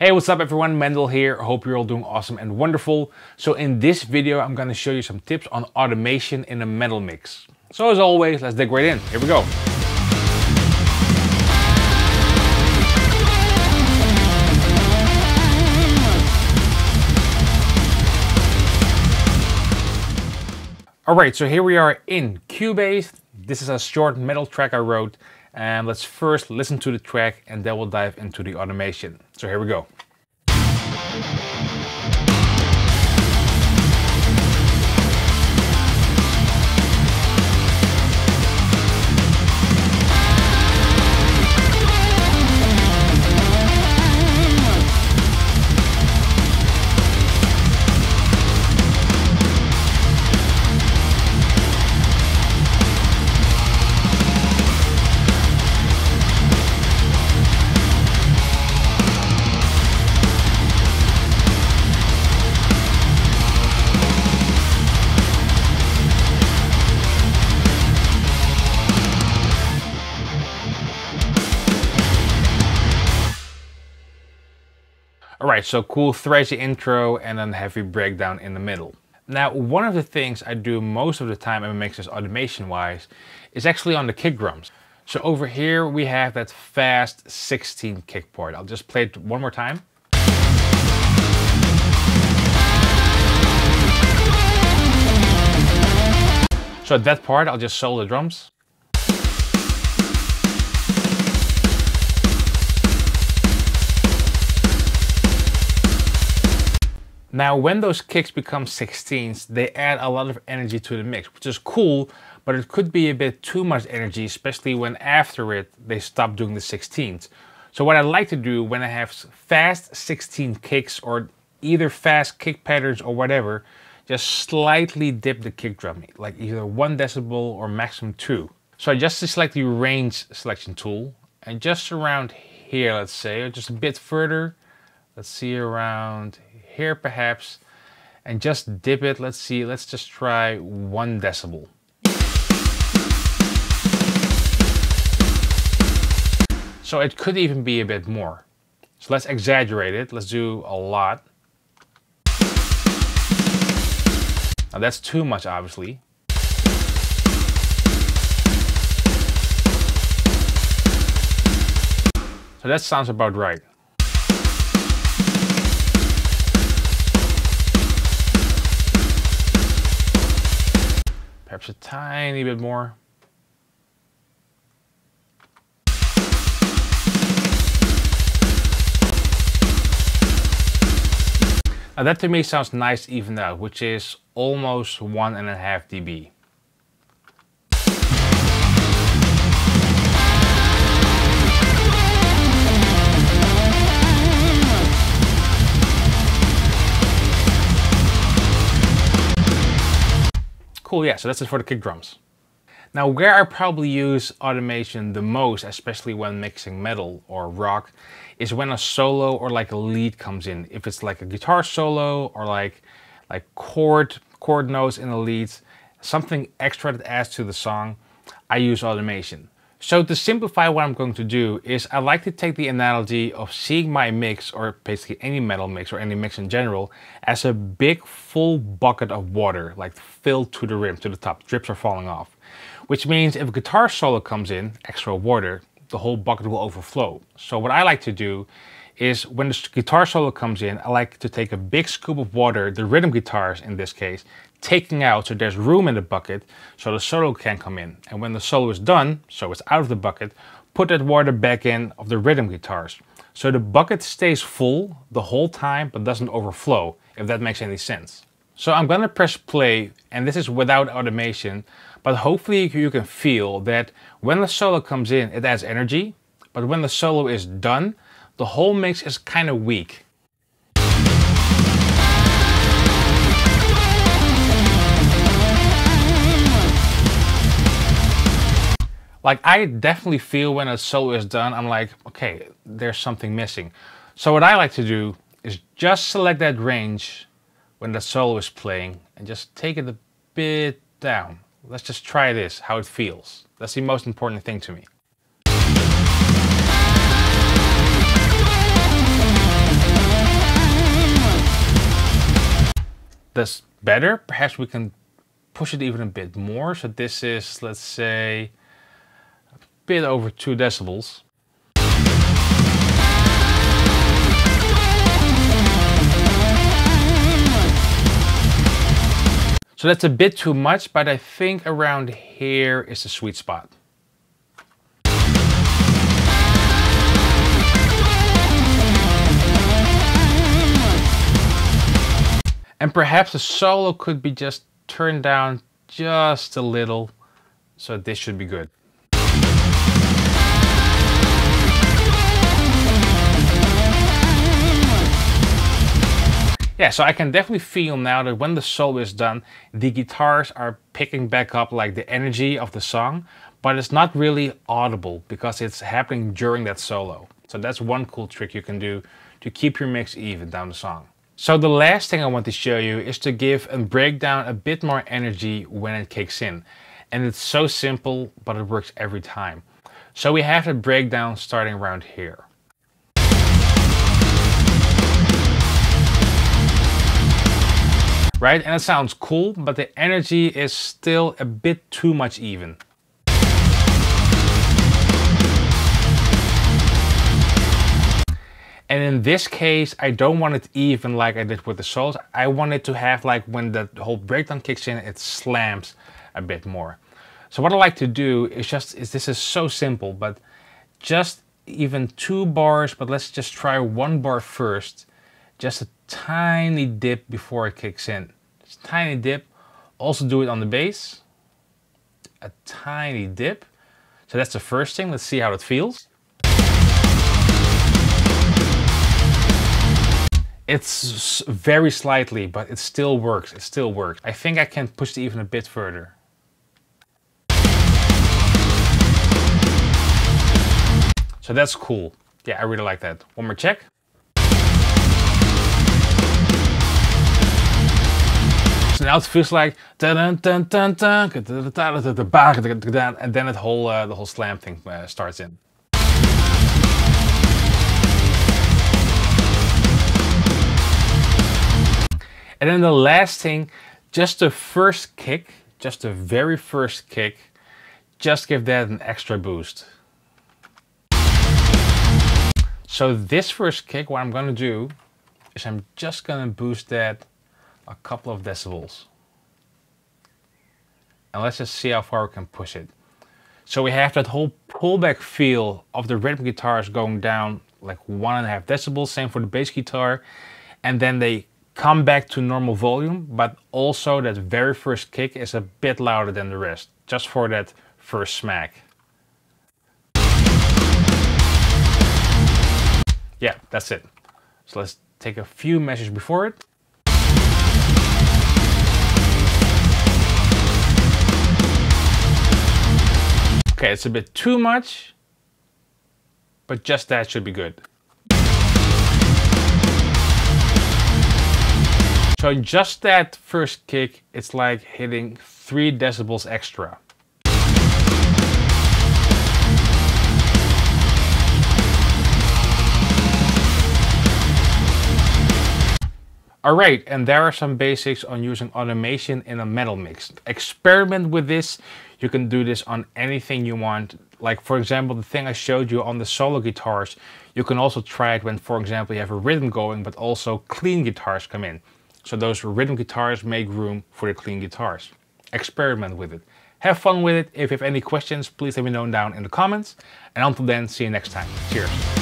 Hey, what's up everyone? Mendel here. Hope you're all doing awesome and wonderful. So in this video, I'm gonna show you some tips on automation in a metal mix. So as always, let's dig right in. Here we go. Alright, so here we are in Cubase. This is a short metal track I wrote. And let's first listen to the track and then we'll dive into the automation. So here we go. Alright, so cool thrashy intro and then heavy breakdown in the middle. Now, one of the things I do most of the time in mixes automation wise is actually on the kick drums. So over here we have that fast 16 kick part. I'll just play it one more time. So at that part, I'll just solo the drums. Now, when those kicks become 16s, they add a lot of energy to the mix, which is cool, but it could be a bit too much energy, especially when after it, they stop doing the 16s. So what I like to do when I have fast 16 kicks or either fast kick patterns or whatever, just slightly dip the kick drum, like either one decibel or maximum two. So I just select the range selection tool and just around here, let's say, or just a bit further, let's see around here perhaps, and just dip it. Let's see, let's just try one decibel. So it could even be a bit more. So let's exaggerate it. Let's do a lot. Now that's too much, obviously. So that sounds about right. Perhaps a tiny bit more. Now that to me sounds nice even out, which is almost one and a half dB. Cool, yeah, so that's it for the kick drums. Now where I probably use automation the most, especially when mixing metal or rock, is when a solo or like a lead comes in. If it's like a guitar solo or like like chord, chord notes in the leads, something extra that adds to the song, I use automation. So to simplify what I'm going to do is I like to take the analogy of seeing my mix or basically any metal mix or any mix in general as a big full bucket of water like filled to the rim, to the top, drips are falling off. Which means if a guitar solo comes in, extra water, the whole bucket will overflow. So what I like to do is when the guitar solo comes in, I like to take a big scoop of water, the rhythm guitars in this case, taking out so there's room in the bucket so the solo can come in. And when the solo is done, so it's out of the bucket, put that water back in of the rhythm guitars. So the bucket stays full the whole time but doesn't overflow, if that makes any sense. So I'm gonna press play, and this is without automation, but hopefully you can feel that when the solo comes in, it adds energy, but when the solo is done, the whole mix is kind of weak. Like I definitely feel when a solo is done, I'm like, okay, there's something missing. So what I like to do is just select that range when the solo is playing and just take it a bit down. Let's just try this, how it feels. That's the most important thing to me. That's better. Perhaps we can push it even a bit more. So this is, let's say, a bit over two decibels. So that's a bit too much, but I think around here is the sweet spot. And perhaps the solo could be just turned down just a little, so this should be good. Yeah, so I can definitely feel now that when the solo is done, the guitars are picking back up like the energy of the song, but it's not really audible because it's happening during that solo. So that's one cool trick you can do to keep your mix even down the song. So the last thing I want to show you is to give and break down a bit more energy when it kicks in. And it's so simple, but it works every time. So we have the breakdown starting around here. right? And it sounds cool, but the energy is still a bit too much even. And in this case, I don't want it even like I did with the solos. I want it to have like when the whole breakdown kicks in, it slams a bit more. So what I like to do is just, is this is so simple, but just even two bars, but let's just try one bar first. Just a tiny dip before it kicks in. Just tiny dip. Also do it on the bass. A tiny dip. So that's the first thing. Let's see how it feels. It's very slightly, but it still works. It still works. I think I can push it even a bit further. So that's cool. Yeah, I really like that. One more check. So now it feels like and then it whole uh, the whole slam thing uh, starts in. And then the last thing, just the first kick, just the very first kick, just give that an extra boost. So this first kick, what I'm gonna do is I'm just gonna boost that a couple of decibels. And let's just see how far we can push it. So we have that whole pullback feel of the rhythm guitars going down like one and a half decibels, same for the bass guitar. And then they come back to normal volume, but also that very first kick is a bit louder than the rest, just for that first smack. Yeah, that's it. So let's take a few measures before it. Okay, it's a bit too much, but just that should be good. So just that first kick, it's like hitting three decibels extra. Alright, and there are some basics on using automation in a metal mix. Experiment with this. You can do this on anything you want. Like for example, the thing I showed you on the solo guitars, you can also try it when, for example, you have a rhythm going, but also clean guitars come in. So those rhythm guitars make room for the clean guitars. Experiment with it. Have fun with it. If you have any questions, please let me know down in the comments. And until then, see you next time. Cheers.